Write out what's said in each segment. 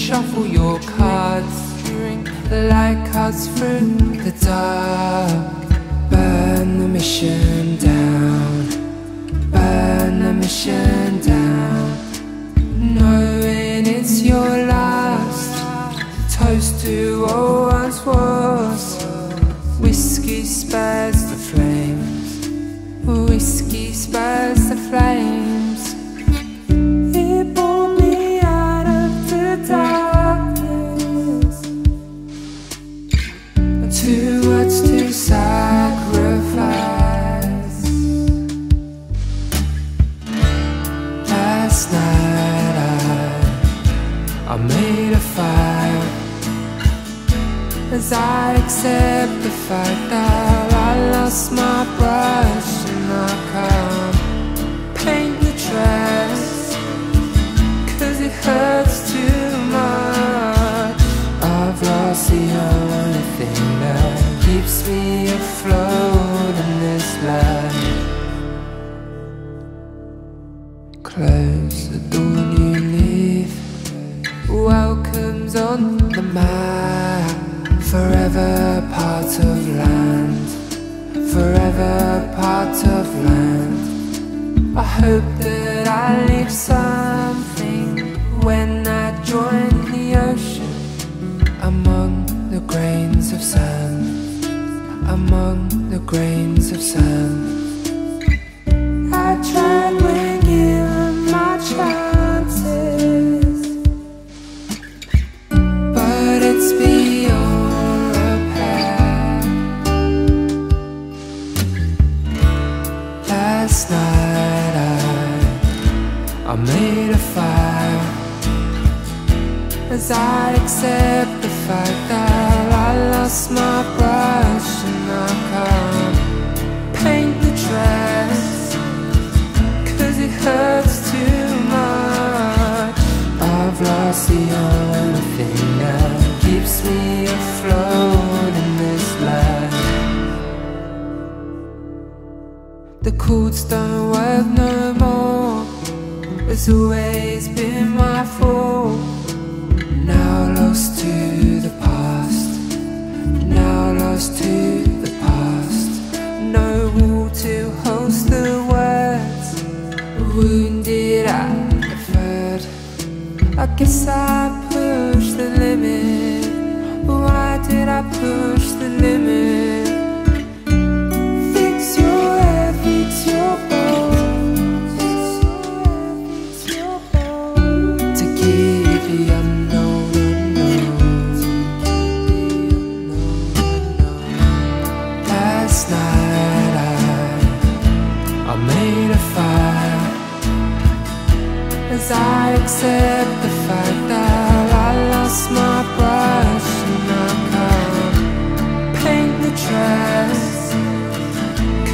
shuffle your cards, like cards through the dark. Burn the mission down, burn the mission down. Knowing it's your last toast to what A fire. As I accept the fact that I lost my brush and I can't paint the dress Cause it hurts too much. I've lost the only thing that keeps me afloat in this life. Close the door Welcome's on the map. Forever part of land. Forever part of land. I hope that I leave something When I join the ocean. Among the grains of sand. Among the grains of sand Last night I I made a fire. As I accept the fact that I lost my brush And I can't paint the dress Cause it hurts too much. I've lost the only thing The chords don't work no more. It's always been my fault. Now lost to the past. Now lost to the past. No wall to host the words. Wounded at the third I guess I pushed the limit. Why did I push the limit? I accept the fact that I lost my brush and I can't paint the dress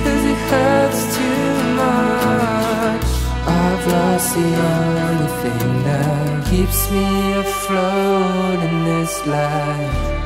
Cause it hurts too much. I've lost the only thing that keeps me afloat in this life